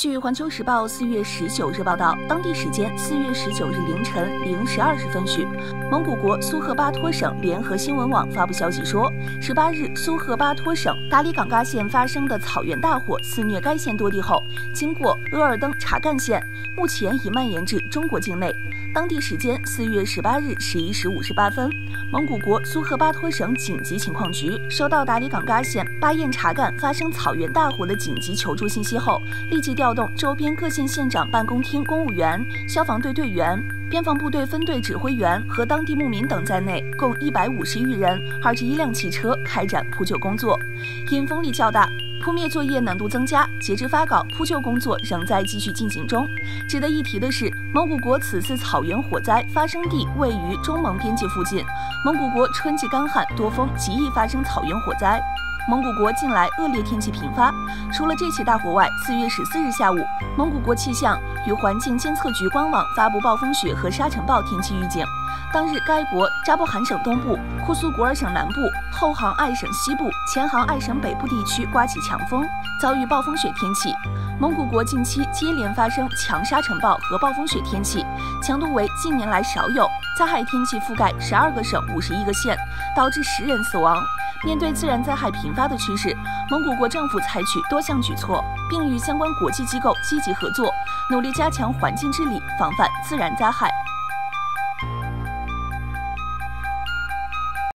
据《环球时报》四月十九日报道，当地时间四月十九日凌晨零时二十分许，蒙古国苏赫巴托省联合新闻网发布消息说，十八日苏赫巴托省达里岗嘎县发生的草原大火肆虐该县多地后，经过额尔登察干县，目前已蔓延至中国境内。当地时间四月十八日十一时五十八分，蒙古国苏赫巴托省紧急情况局收到达里岗嘎县巴彦察干发生草原大火的紧急求助信息后，立即调调动周边各县县长办公厅公务员、消防队队员、边防部队分队指挥员和当地牧民等在内，共一百五十余人，二十一辆汽车开展扑救工作。因风力较大。扑灭作业难度增加，截至发稿，扑救工作仍在继续进行中。值得一提的是，蒙古国此次草原火灾发生地位于中蒙边界附近。蒙古国春季干旱多风，极易发生草原火灾。蒙古国近来恶劣天气频发，除了这起大火外，四月十四日下午，蒙古国气象与环境监测局官网发布暴风雪和沙尘暴天气预警。当日，该国扎波罕省东部、库苏古尔省南部、后杭爱省西部、前杭爱省北部地区刮起强风，遭遇暴风雪天气。蒙古国近期接连发生强沙尘暴和暴风雪天气，强度为近年来少有，灾害天气覆盖十二个省、五十一个县，导致十人死亡。面对自然灾害频发的趋势，蒙古国政府采取多项举措，并与相关国际机构积极合作，努力加强环境治理，防范自然灾害。